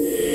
Bye.